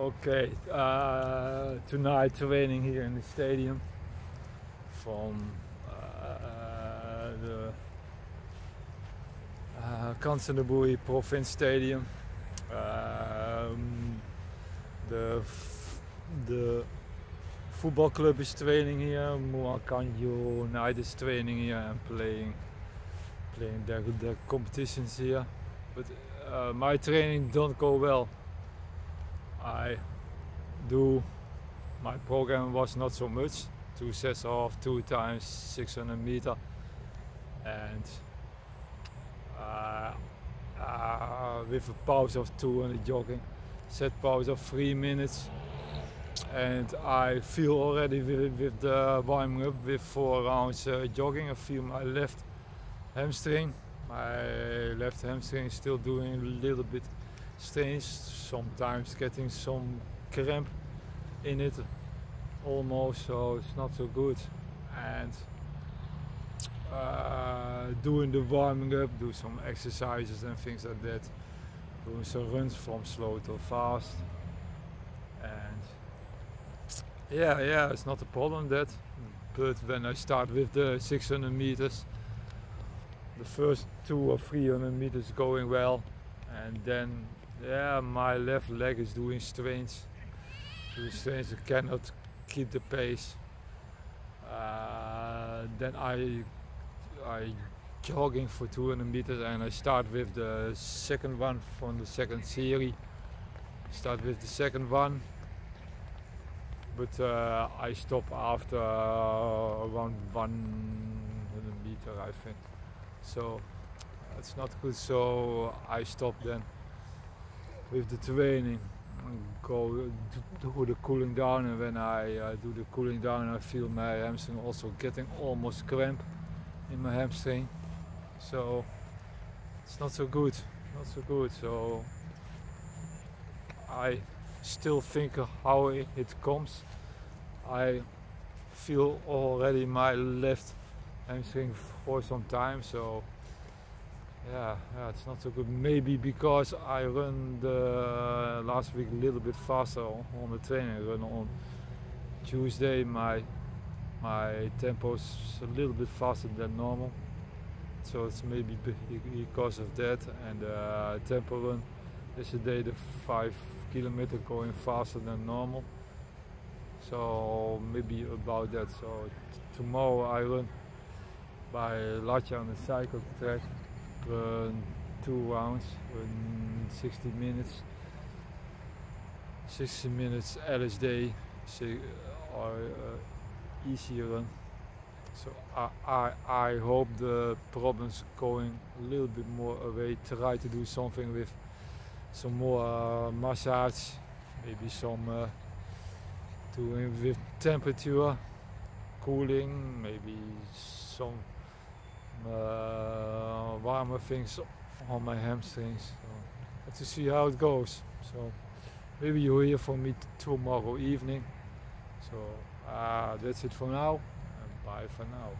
Okay, uh, tonight training here in the stadium from uh, the uh, Kanchanaburi Province Stadium. Um, the the football club is training here. Muakanyo United is training here and playing playing their, their competitions here. But uh, my training don't go well. I do my program was not so much two sets of two times 600 meter. And uh, uh, with a pause of 200 jogging set pause of three minutes. And I feel already with, with the warming up with four rounds uh, jogging. I feel my left hamstring my left hamstring is still doing a little bit strange sometimes getting some cramp in it almost so it's not so good. And uh, doing the warming up do some exercises and things like that. Doing some runs from slow to fast. And yeah yeah it's not a problem that. But when I start with the 600 meters the first two or 300 meters going well and then yeah my left leg is doing strange doing strange I cannot keep the pace. Uh, then I I jogging for 200 meters and I start with the second one from the second series. Start with the second one but uh, I stop after uh, around 100 meter I think. So it's not good so I stop then with the training. Go do the cooling down and when I uh, do the cooling down I feel my hamstring also getting almost cramp in my hamstring. So it's not so good not so good. So I still think how it comes. I feel already my left hamstring for some time so yeah, yeah it's not so good. Maybe because I run the last week a little bit faster on, the training. Run on Tuesday my my tempo is a little bit faster than normal. So it's maybe because of that. And uh, tempo run yesterday the five kilometer going faster than normal. So maybe about that. So tomorrow I run by Latja on the cycle track two rounds run 60 minutes. 60 minutes LSD or uh, easy run. So I, I, I hope the problems going a little bit more away. Try to do something with some more uh, massage maybe some uh, doing with temperature cooling maybe some uh, warmer things on my hamstrings so have to see how it goes. So maybe you'll hear from me tomorrow evening. So uh, that's it for now and bye for now